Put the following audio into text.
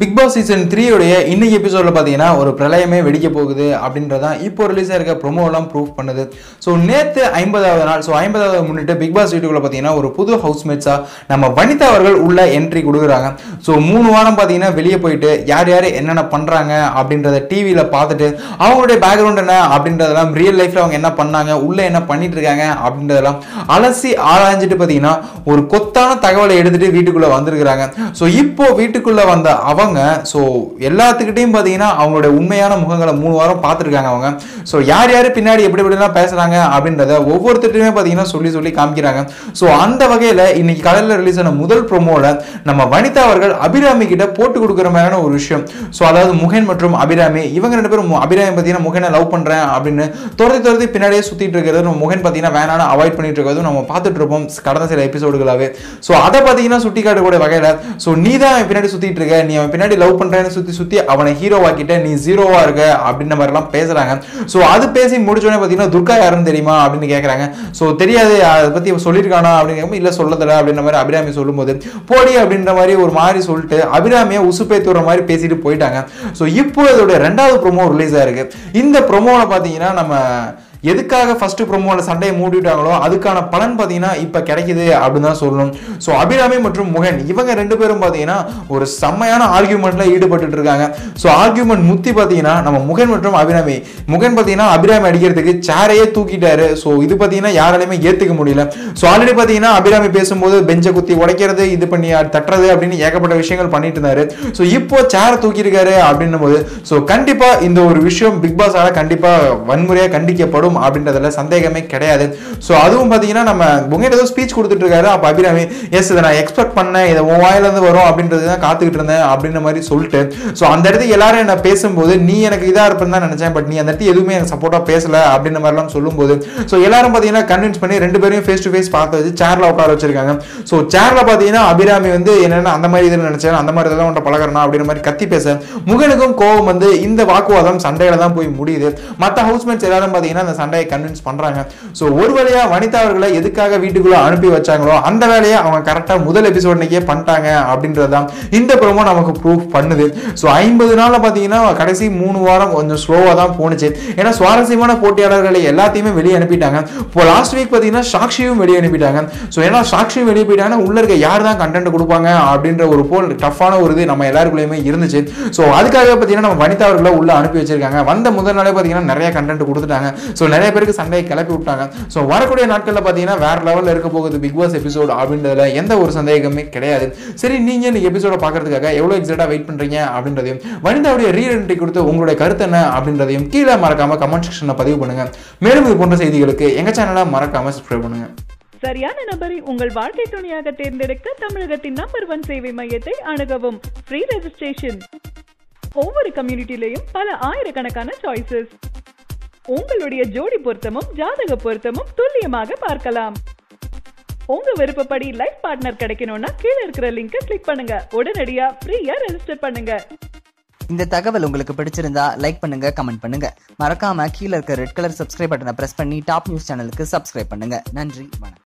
Big Boss season த்ரீயோடைய இன்னைக்கு எபிசோடில் பார்த்தீங்கன்னா ஒரு பிரளயமே வெடிக்க போகுது அப்படின்றதான் இப்போ ரிலீஸ் ஆயிருக்க ப்ரொமோலாம் ப்ரூவ் பண்ணுது. ஸோ நேற்று ஐம்பதாவது நாள் ஸோ ஐம்பதாவது முன்னிட்டு பிக் பாஸ் வீட்டுக்குள்ள பார்த்தீங்கன்னா ஒரு புது ஹவுஸ்மேட்ஸாக நம்ம வனிதா அவர்கள் உள்ள என்ட்ரி கொடுக்குறாங்க. ஸோ மூணு வாரம் பார்த்தீங்கன்னா வெளியே போயிட்டு யார் யார் என்னென்ன பண்ணுறாங்க அப்படின்றத டிவியில் பார்த்துட்டு அவங்களுடைய பேக்ரவுண்ட் என்ன அப்படின்றதெல்லாம் ரியல் லைஃப்பில் அவங்க என்ன பண்ணாங்க உள்ளே என்ன பண்ணிட்டு இருக்காங்க அப்படின்றதெல்லாம் அலசி ஆராய்ஞ்சிட்டு பார்த்தீங்கன்னா ஒரு கொத்தான தகவலை எடுத்துட்டு வீட்டுக்குள்ளே வந்திருக்கிறாங்க. ஸோ இப்போ வீட்டுக்குள்ளே வந்த அவ அவங்க ஸோ எல்லாத்துக்கிட்டையும் பார்த்தீங்கன்னா அவங்களுடைய உண்மையான முகங்களை மூணு வாரம் பார்த்துருக்காங்க அவங்க. ஸோ யார் யார் பின்னாடி எப்படி எப்படிலாம் பேசுகிறாங்க அப்படின்றத ஒவ்வொருத்தருமே பார்த்தீங்கன்னா சொல்லி சொல்லி காமிக்கிறாங்க. ஸோ அந்த வகையில் இன்னைக்கு கடலில் ரிலீஸ் ஆன முதல் ப்ரோமோவில் நம்ம வனிதா அவர்கள் அபிராமி கிட்ட போட்டு கொடுக்குற மாதிரியான ஒரு விஷயம். ஸோ அதாவது முகன் மற்றும் அபிராமி இவங்க ரெண்டு பேரும் அபிராமி பார்த்தீங்கன்னா முகனை லவ் பண்ணுறேன் அப்படின்னு துரத்தி துரத்தி பின்னாடியே சுற்றிட்டு இருக்கிறது நம்ம முகன் பார்த்தீங்கன்னா வேணான்னு அவாய்ட் பண்ணிட்டு இருக்கிறது நம்ம பார்த்துட்டு இருப்போம் கடந்த சில எபிசோடுகளாகவே ஸோ அதை பார்த்தீங்கன்னா சுட்டி காட்டக்கூடிய வகையில் ஸோ நீ தான் பின்னாடி சுற்றிட்டு இருக்க நீ அவன் பின்னாடி லவ் பண்ணுறேன்னு சுற்றி சுற்றி அவனை ஹீரோவாக்கிட்ட நீ ஜீரோவா இருக்க அப்படின்ற மாதிரிலாம் பேசுகிறாங்க ஸோ அது பேசி முடிச்சோடனே பார்த்தீங்கன்னா துர்கா யாருன்னு தெரியுமா? அப்படின்னு கேட்குறாங்க ஸோ தெரியாது அதை பற்றி சொல்லியிருக்கானா அப்படின்னு கேட்கும்போது இல்லை சொல்லதல அப்படின்ற மாதிரி அபிராமி சொல்லும்போது போடி அப்படின்ற மாதிரி ஒரு மாதிரி சொல்லிட்டு அபிராமியை உசுப்பேத்துற மாதிரி பேசிட்டு போயிட்டாங்க. ஸோ இப்போ இதோட ரெண்டாவது ப்ரோமோ ரிலீஸ் ஆயிருக்கு இந்த ப்ரோமோவில் பார்த்தீங்கன்னா நம்ம எதுக்காக ஃபர்ஸ்ட் ப்ரோமோல சண்டையை மூடிவிட்டாங்களோ அதுக்கான பலன் பார்த்தீங்கன்னா இப்போ கிடைக்குது அப்படின்னு தான் சொல்லணும். ஸோ அபிராமி மற்றும் முகன் இவங்க ரெண்டு பேரும் பார்த்தீங்கன்னா ஒரு செம்மையான ஆர்கியூமெண்ட்ல ஈடுபட்டு இருக்காங்க. ஸோ ஆர்கியூமெண்ட் முத்தி பார்த்தீங்கன்னா நம்ம முகன் மற்றும் அபிராமி. முகன் பார்த்தீங்கன்னா அபிராமி அடிக்கிறதுக்கு சேரையே தூக்கிட்டாரு. ஸோ இது பார்த்தீங்கன்னா யாராலையுமே ஏற்றுக்க முடியல. ஸோ ஆல்ரெடி பார்த்தீங்கன்னா அபிராமி பேசும்போது பெஞ்சை குத்தி உடைக்கிறது இது பண்ணி தட்டுறது அப்படின்னு ஏகப்பட்ட விஷயங்கள் பண்ணிட்டு இருந்தாரு. ஸோ இப்போ சேரை தூக்கியிருக்காரு அப்படின்னும் போது ஸோ கண்டிப்பா இந்த ஒரு விஷயம் பிக் பாஸால் கண்டிப்பா வன்முறையாக கண்டிக்கப்படும். அப்படின்றதுல சந்தேகமே கிடையாது. ஸோ அதுவும் பார்த்தீங்கன்னா நம்ம முகன் ஏதோ ஸ்பீச் கொடுத்துட்டு இருக்காரு அப்போ அபிராமி எஸ் இதை நான் எக்ஸ்பெக்ட் பண்ணேன். இதை உன் வாயிலேருந்து வரும் அப்படின்றது தான் காத்துக்கிட்டு இருந்தேன் அப்படின்ற மாதிரி சொல்லிட்டு ஸோ அந்த இடத்துக்கு எல்லாரும் என்ன பேசும்போது நீ எனக்கு இதாக இருப்பேன்னு தான் நினைச்சேன். பட் நீ அந்த இடத்துல எதுவுமே எனக்கு சப்போர்ட்டாக பேசல அப்படின்ற மாதிரிலாம் சொல்லும்போது ஸோ எல்லாரும் பார்த்தீங்கன்னா கன்வின்ஸ் பண்ணி ரெண்டு பேரையும் ஃபேஸ் டு ஃபேஸ் பார்த்து வச்சு சேரில் உட்கார வச்சிருக்காங்க. ஸோ சேர்ல பார்த்தீங்கன்னா அபிராமி வந்து என்னென்ன அந்த மாதிரி இதில் நினைச்சேன் அந்த மாதிரி இதெல்லாம் உன்ட்ட பழகிறனா அப்படின்ற மாதிரி கத்தி பேச முகனுக்கும் கோவம் வந்து இந்த வாக்குவாதம் சண்டையில தான் போய் முடியுது. மற்ற ஹவுஸ்மேட்ஸ் எல்லாரும் பார்த்தீங்கன்னா அந்த சண்டையை கன்வின்ஸ் பண்றாங்க. ஸோ ஒரு வழியா வனிதா அவர்களை எதுக்காக வீட்டுக்குள்ள அனுப்பி வச்சாங்களோ அந்த வேலையை அவங்க கரெக்டாக முதல் எபிசோட்னைக்கே பண்ணிட்டாங்க அப்படின்றது தான் இந்த ப்ரோமோ நமக்கு ப்ரூஃப் பண்ணுது. ஸோ ஐம்பது நாளில் பார்த்தீங்கன்னா கடைசி மூணு வாரம் கொஞ்சம் ஸ்லோவாக தான் போணுச்சு. ஏன்னா சுவாரஸ்யமான போட்டியாளர்களை எல்லாத்தையுமே வெளியே அனுப்பிட்டாங்க. இப்போ லாஸ்ட் வீக் பார்த்தீங்கன்னா சாக்ஷியும் வெளியே அனுப்பிட்டாங்க. ஸோ ஏன்னா சாக்ஷியும் வெளியே போயிட்டாங்கன்னா உள்ள இருக்க யார் தான் கண்டென்ட் கொடுப்பாங்க அப்படின்ற ஒரு போல் டஃப்பான ஒரு இது நம்ம எல்லாருக்குள்ளேயுமே இருந்துச்சு. ஸோ அதுக்காக பார்த்தீங்கன்னா நம்ம வனிதா அவர்களை உள்ள அனுப்பி வச்சிருக்காங்க. வந்த முதல் நாளே பார்த்தீங்கன்னா நிறைய கண்டென்ட் கொடுத்துட்டாங்க. ஸோ நிறைய பேருக்கு சண்டையை கிளப்பி விட்டாங்க. ஸோ வரக்கூடிய நாட்களில் பார்த்தீங்கன்னா வேற லெவலில் இருக்க போகுது பிக் பாஸ் எபிசோடு அப்படின்றதுல எந்த ஒரு சந்தேகமே கிடையாது. சரி நீங்க இந்த எபிசோட பார்க்கறதுக்காக எவ்வளோ எக்ஸைட்டாக வெயிட் பண்றீங்க அப்படின்றதையும் வனிதாவுடைய ரீஎன்ட்ரி கொடுத்து உங்களுடைய கருத்து என்ன அப்படின்றதையும் கீழே மறக்காம கமெண்ட் செக்ஷனில் பதிவு பண்ணுங்க. மேலும் இது போன்ற செய்திகளுக்கு எங்க சேனலை மறக்காம சப்ஸ்கிரைப் பண்ணுங்க. சரியான நபரை உங்கள் வாழ்க்கை துணையாக தேர்ந்தெடுக்க தமிழகத்தின் நம்பர் ஒன் சேவை மையத்தை அணுகவும். ஃப்ரீ ரெஜிஸ்ட்ரேஷன் ஒவ்வொரு கம்யூனிட்டிலையும் பல ஆயிரக்கணக்கான சாய்ஸஸ் உங்களுடைய ஜோடி பொருத்தமும் ஜாதக பொருத்தமும் துல்லியமாக பார்க்கலாம். உங்க விருப்பப்படி லைஃப் பார்ட்னர் கிடைக்கணும்னா கீழே இருக்கிற லிங்கை கிளிக் பண்ணுங்க. உடனடியா ஃப்ரீயா ரெஜிஸ்டர் பண்ணுங்க. இந்த தகவல் உங்களுக்கு பிடிச்சிருந்தா லைக் பண்ணுங்க கமெண்ட் பண்ணுங்க. மறக்காம கீழே இருக்க ரெட் கலர் சப்ஸ்கிரைப் பட்டனை பிரஸ் பண்ணி டாப் நியூஸ் சேனலுக்கு சப்ஸ்கிரைப் பண்ணுங்க. நன்றி வணக்கம்.